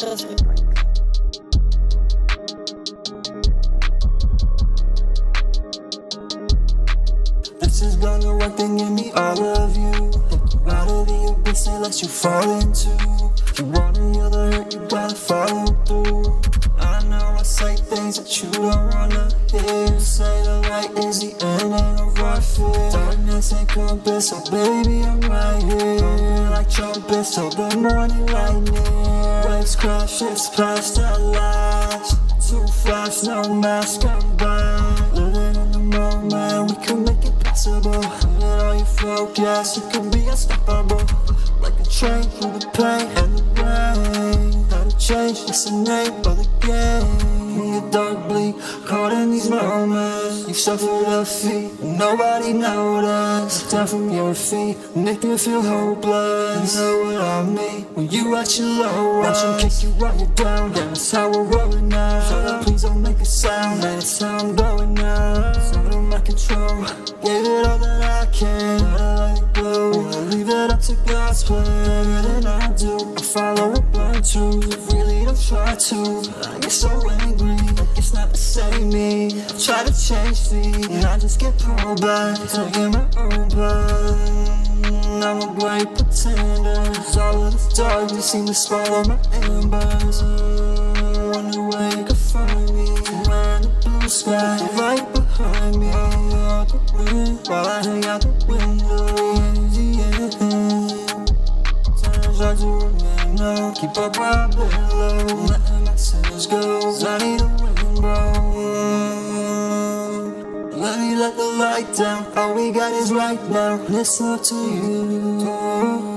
This is gonna work, then give me all of you. Out of the abyss let you fall into. You wanna heal the hurt, you gotta follow through. Know I say things that you don't wanna hear. Say the light is the ending of our fear. Darkness ain't compass, so oh baby I'm right here. Like trumpets till the morning light near. Waves crash, ships past our lives. Too fast, no mask, I'm blind. Living in the moment, we can make it possible. Put all your focus, you can be unstoppable. Like a train through the pain change, it's the name of the game. In your dark bleak, caught in these moments. You suffer defeat, nobody noticed. Down from your feet, make you feel hopeless. You know what I mean? When you at your lowest, watch them kick you you're down. Yeah, that's how we're rolling now. Up, please don't make a sound. It's how I'm going now. It's out of my control. Gave it all that I can. I let it go. I leave it up to God's plan. Better than I do. I follow blind. Really don't try to. I get so angry. Like it's not the same me. I try to change things. And I just get pulled back. Taking my own path. I'm a great pretender. Cause all of the darkness seem to swallow my embers. Wonder where you could find me. Wearing the blue sky right behind me. Out the wind, while I hang out the Remember. Keep up where I've been low. Letting my sins go. 'Cause I need a wind, bro. Let me let the light down. All we got is right now. It's up to you. Oh,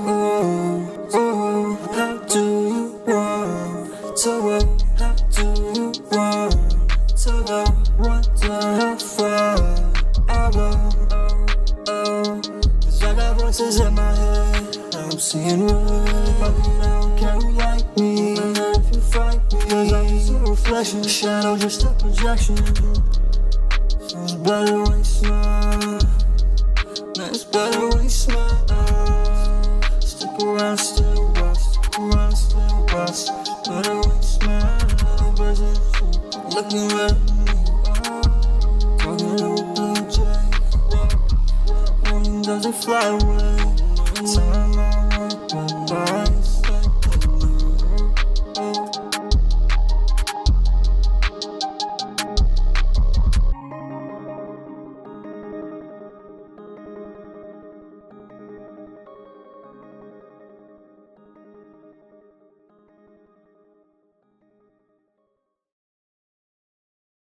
oh, oh. How do you want to go? How do you want to go? Wonder how far I go. Oh, oh. Cause I got voices saying right I don't care who like me. And not if you fight me Cause I'm just a reflection. Shadow just a projection. So it's better when you smile. Man, it's better when you smile. Stick around, stay a while Stick around, stay a Better when you smile Looking right